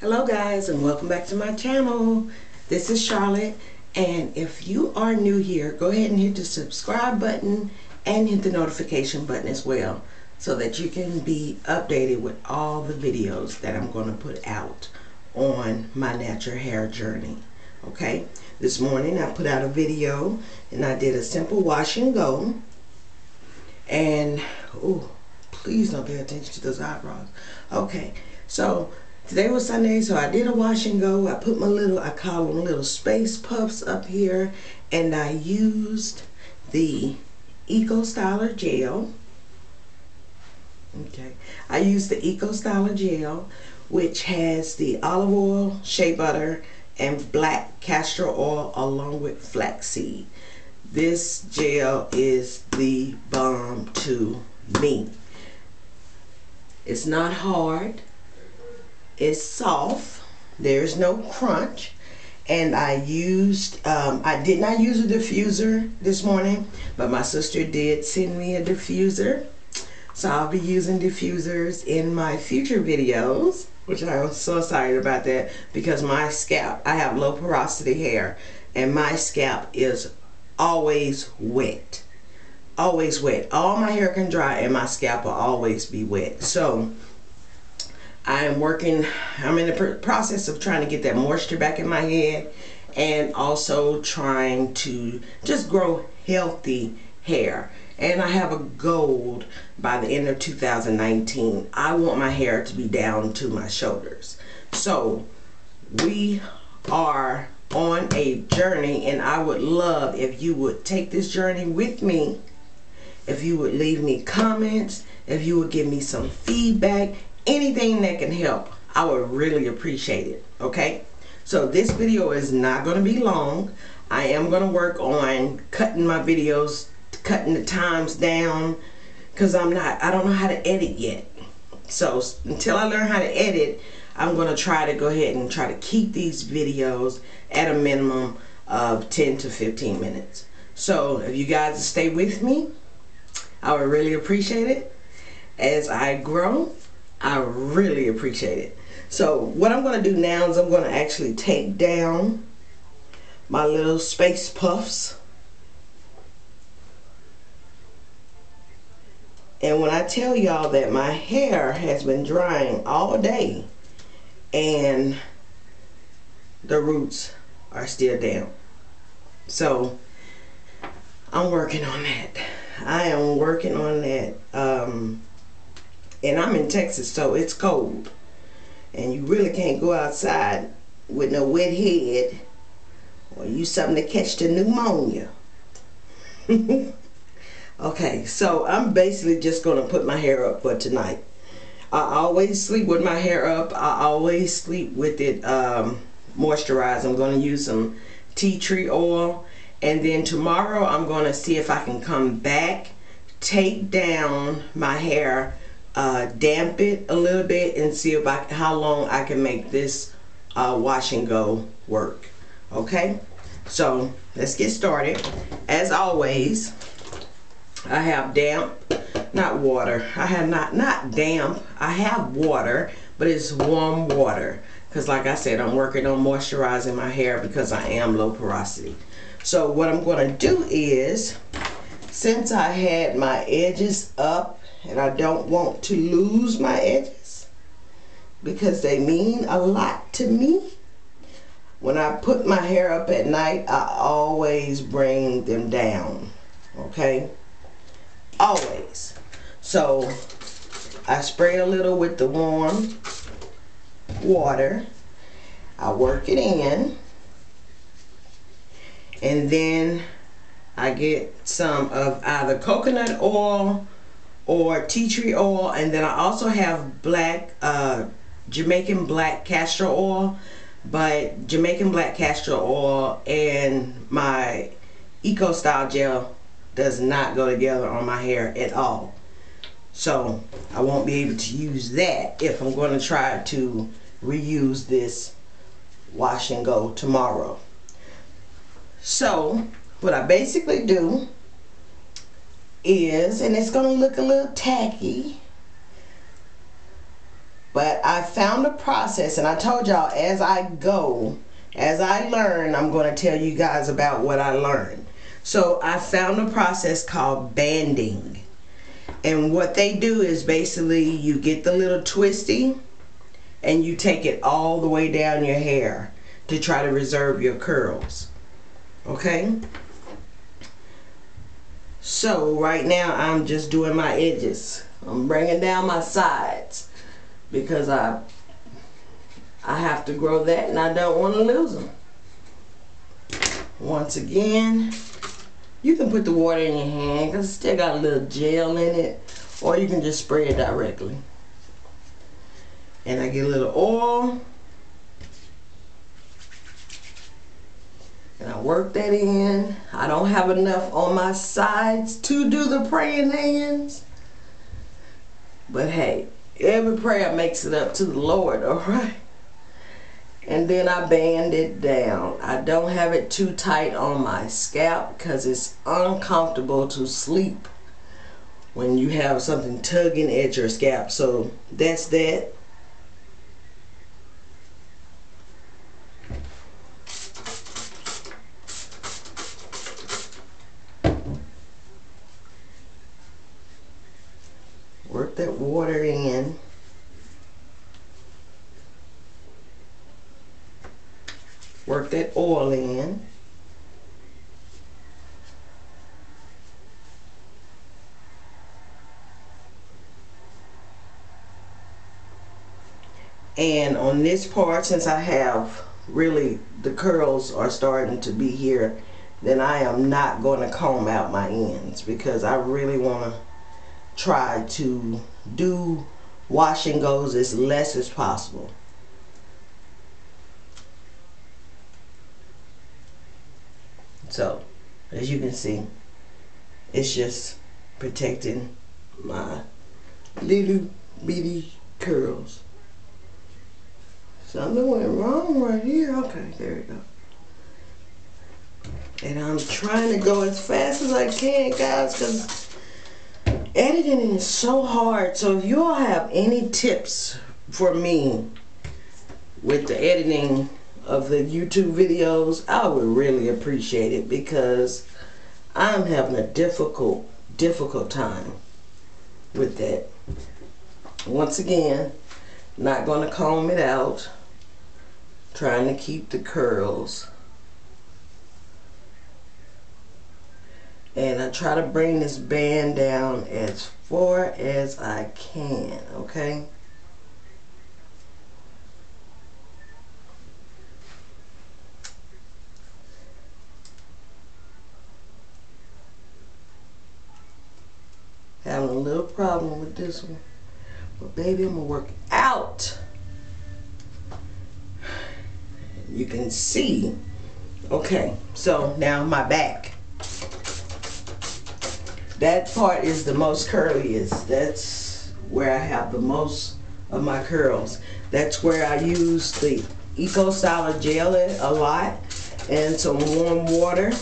Hello guys and welcome back to my channel. This is Charlotte and if you are new here go ahead and hit the subscribe button and hit the notification button as well so that you can be updated with all the videos that I'm going to put out on my natural hair journey. Okay, this morning I put out a video and I did a simple wash and go and oh please don't pay attention to those eyebrows. Okay, so Today was Sunday, so I did a wash and go. I put my little, I call them little space puffs up here, and I used the Eco Styler gel. Okay, I used the Eco Styler gel, which has the olive oil, shea butter, and black castor oil along with flaxseed. This gel is the bomb to me. It's not hard is soft. There's no crunch. And I used, um, I did not use a diffuser this morning, but my sister did send me a diffuser. So I'll be using diffusers in my future videos, which I'm so excited about that because my scalp, I have low porosity hair and my scalp is always wet. Always wet. All my hair can dry and my scalp will always be wet. So I am working, I'm in the process of trying to get that moisture back in my head and also trying to just grow healthy hair. And I have a goal by the end of 2019. I want my hair to be down to my shoulders. So we are on a journey and I would love if you would take this journey with me if you would leave me comments, if you would give me some feedback, anything that can help I would really appreciate it okay? So this video is not going to be long. I am going to work on cutting my videos cutting the times down because I'm not I don't know how to edit yet. So until I learn how to edit I'm going to try to go ahead and try to keep these videos at a minimum of 10 to 15 minutes. So if you guys stay with me I would really appreciate it. As I grow I really appreciate it. So what I'm going to do now is I'm going to actually take down my little space puffs. And when I tell y'all that my hair has been drying all day and the roots are still down. So I'm working on that. I am working on that. Um, and I'm in Texas, so it's cold. And you really can't go outside with no wet head or use something to catch the pneumonia. okay, so I'm basically just going to put my hair up for tonight. I always sleep with my hair up. I always sleep with it um, moisturized. I'm going to use some tea tree oil. And then tomorrow I'm going to see if I can come back, take down my hair uh, damp it a little bit and see if I, how long I can make this uh, wash and go work. Okay, so let's get started. As always, I have damp, not water. I have not, not damp. I have water, but it's warm water. Because like I said, I'm working on moisturizing my hair because I am low porosity. So what I'm going to do is, since I had my edges up and I don't want to lose my edges because they mean a lot to me. When I put my hair up at night, I always bring them down, okay? Always. So I spray a little with the warm water. I work it in. And then I get some of either coconut oil or tea tree oil and then I also have black uh, Jamaican black castor oil but Jamaican black castor oil and my eco style gel does not go together on my hair at all. So I won't be able to use that if I'm going to try to reuse this wash and go tomorrow. So what I basically do is, and it's going to look a little tacky, But I found a process, and I told y'all as I go, as I learn, I'm going to tell you guys about what I learned. So I found a process called banding. And what they do is basically you get the little twisty and you take it all the way down your hair to try to reserve your curls. Okay? So right now I'm just doing my edges. I'm bringing down my sides because I I have to grow that and I don't want to lose them. Once again, you can put the water in your hand because it still got a little gel in it or you can just spray it directly. And I get a little oil and I work that in. I don't have enough on my sides to do the praying hands. But hey, every prayer makes it up to the Lord, all right? And then I band it down. I don't have it too tight on my scalp because it's uncomfortable to sleep when you have something tugging at your scalp. So that's that. Work that water in. Work that oil in. And on this part, since I have really the curls are starting to be here, then I am not going to comb out my ends because I really want to try to do wash and goes as less as possible. So, as you can see, it's just protecting my little bitty curls. Something went wrong right here. Okay, there we go. And I'm trying to go as fast as I can, guys, because editing is so hard. So if you all have any tips for me with the editing of the YouTube videos, I would really appreciate it because I'm having a difficult, difficult time with that. Once again, not going to comb it out. Trying to keep the curls. And I try to bring this band down as far as I can, okay? Having a little problem with this one. But baby, I'm gonna work out. You can see. Okay, so now my back. That part is the most curliest. That's where I have the most of my curls. That's where I use the Eco Styler gel a lot and some warm water.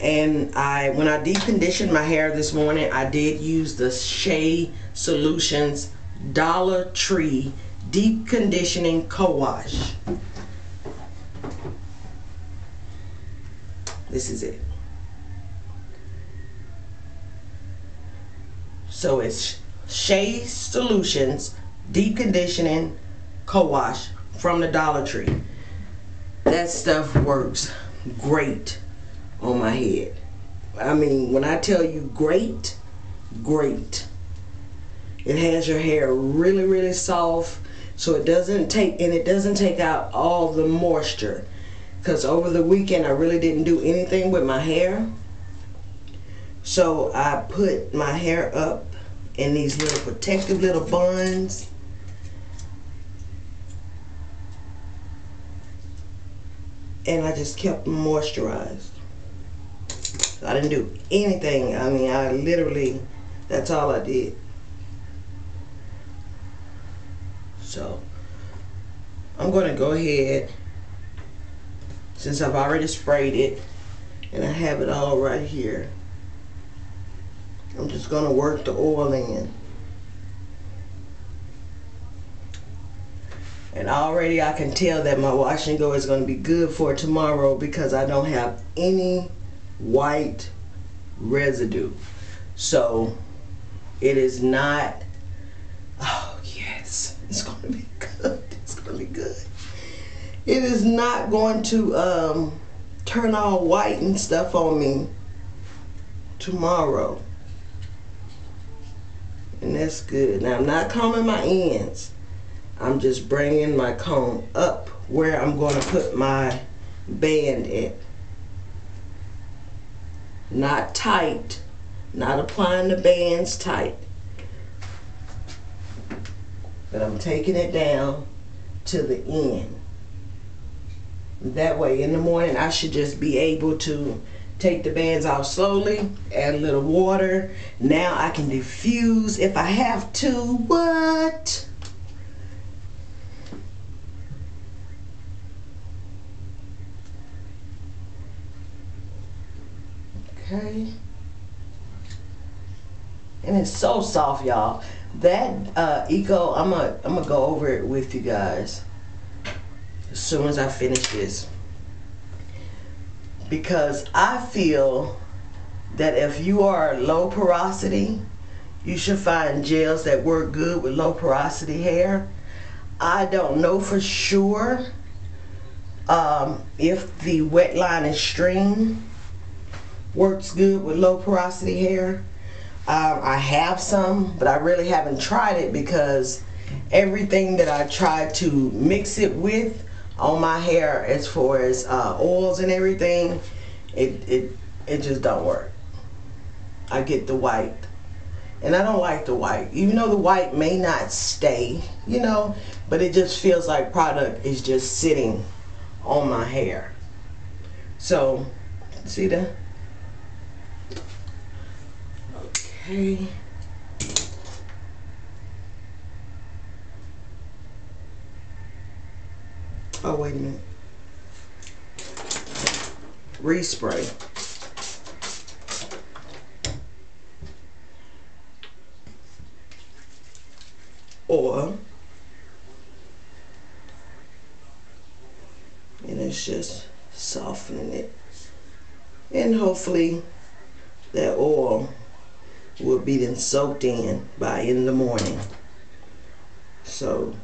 And I, when I deep conditioned my hair this morning, I did use the Shea Solutions Dollar Tree Deep Conditioning Co-Wash. This is it. So it's Shea Solutions Deep Conditioning Co-Wash from the Dollar Tree. That stuff works great on my head. I mean, when I tell you great, great. It has your hair really, really soft so it doesn't take, and it doesn't take out all the moisture. Because over the weekend I really didn't do anything with my hair. So I put my hair up in these little protective little buns. And I just kept them moisturized. I didn't do anything. I mean, I literally, that's all I did. So, I'm going to go ahead, since I've already sprayed it, and I have it all right here. I'm just going to work the oil in. And already I can tell that my wash and go is going to be good for tomorrow because I don't have any white residue. So it is not, oh yes, it's going to be good. It's going to be good. It is not going to um, turn all white and stuff on me tomorrow. And that's good. Now I'm not combing my ends. I'm just bringing my comb up where I'm going to put my band in. Not tight. Not applying the bands tight. But I'm taking it down to the end. That way in the morning I should just be able to take the bands off slowly, add a little water. Now I can diffuse if I have to. What? Okay. And it's so soft, y'all. That uh, Eco, I'm gonna I'm gonna go over it with you guys as soon as I finish this. Because I feel that if you are low porosity, you should find gels that work good with low porosity hair. I don't know for sure um, if the Wetline Xtreme works good with low porosity hair. Um, I have some, but I really haven't tried it because everything that I try to mix it with on my hair as far as uh, oils and everything, it, it, it just don't work. I get the white. And I don't like the white. Even though the white may not stay, you know, but it just feels like product is just sitting on my hair. So, see that? Okay. Oh, wait a minute. Respray. Or, and it's just softening it. And hopefully that oil will be then soaked in by in the morning. So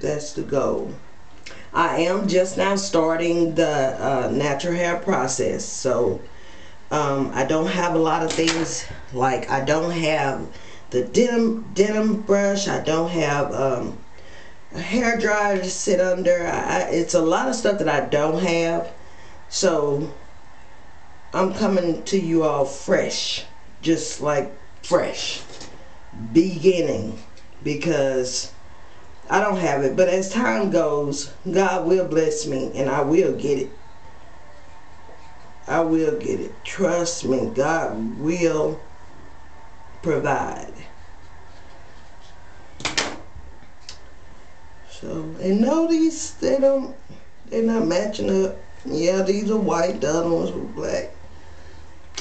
that's the goal. I am just now starting the uh, natural hair process. So um, I don't have a lot of things like I don't have the Denman Denman brush. I don't have um, a hair dryer to sit under. I, it's a lot of stuff that I don't have. So I'm coming to you all fresh, just like fresh, beginning, because I don't have it. But as time goes, God will bless me and I will get it. I will get it. Trust me, God will provide. So, and no, these, they don't, they're not matching up. Yeah, these are white, the other ones were black.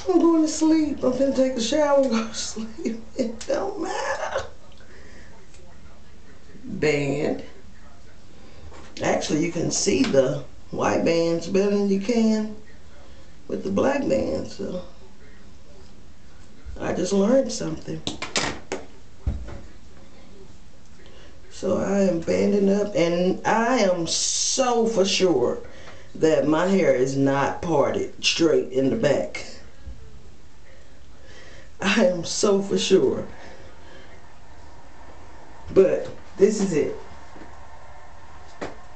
I'm going to sleep. I'm gonna take a shower and go to sleep. It don't matter. Band. Actually, you can see the white bands better than you can with the black bands. So I just learned something. So I am banding up and I am so for sure that my hair is not parted straight in the back. I am so for sure. This is it.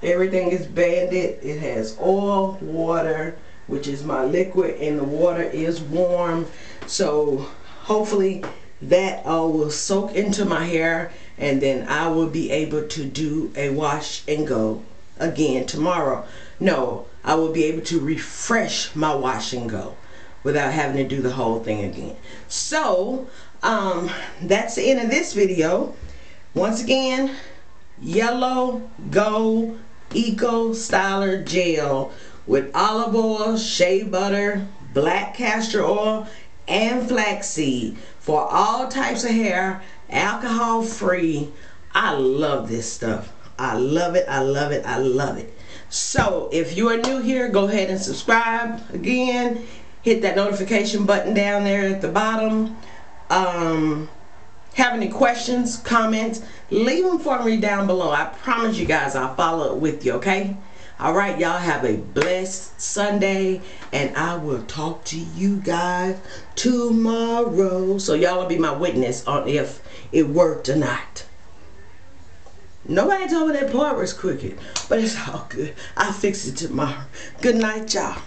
Everything is banded. It has oil, water, which is my liquid, and the water is warm. So hopefully that all will soak into my hair and then I will be able to do a wash and go again tomorrow. No, I will be able to refresh my wash and go without having to do the whole thing again. So, um, that's the end of this video. Once again, Yellow Go Eco Styler Gel with olive oil, shea butter, black castor oil, and flaxseed for all types of hair, alcohol free. I love this stuff. I love it. I love it. I love it. So if you are new here, go ahead and subscribe again. Hit that notification button down there at the bottom. Um, have any questions, comments, leave them for me down below. I promise you guys I'll follow up with you, okay? All right, y'all have a blessed Sunday, and I will talk to you guys tomorrow. So y'all will be my witness on if it worked or not. Nobody told me that part was crooked, but it's all good. I'll fix it tomorrow. Good night, y'all.